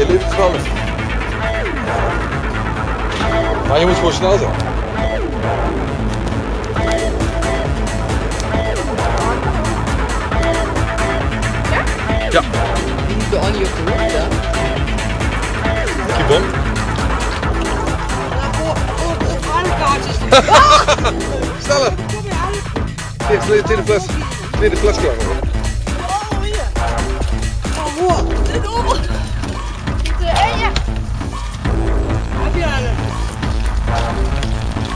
je leven veranderen. Maar je moet gewoon snel zijn. Ja, de on your group, ja. keep on. Sneller! Je tweede fles. Tweede fles klaar.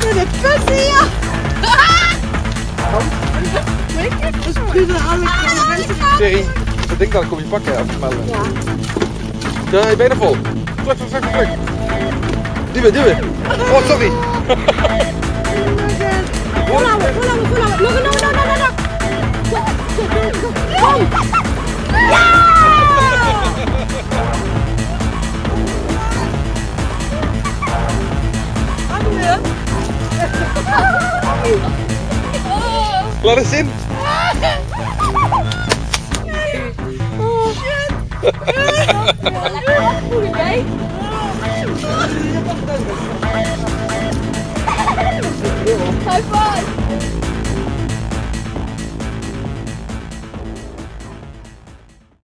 ben een pussy, ja! Dus Guido, alle dat ding ik op je pakken afmelden. Ja. Ja, je benen vol. Vlug, vlug, vlug, vlug. Duwen, duwen. Oh, sorry. Volhouden, volhouden, volhouden. Nog, nog, nog, nog, nog. Kom! Let us in. High five.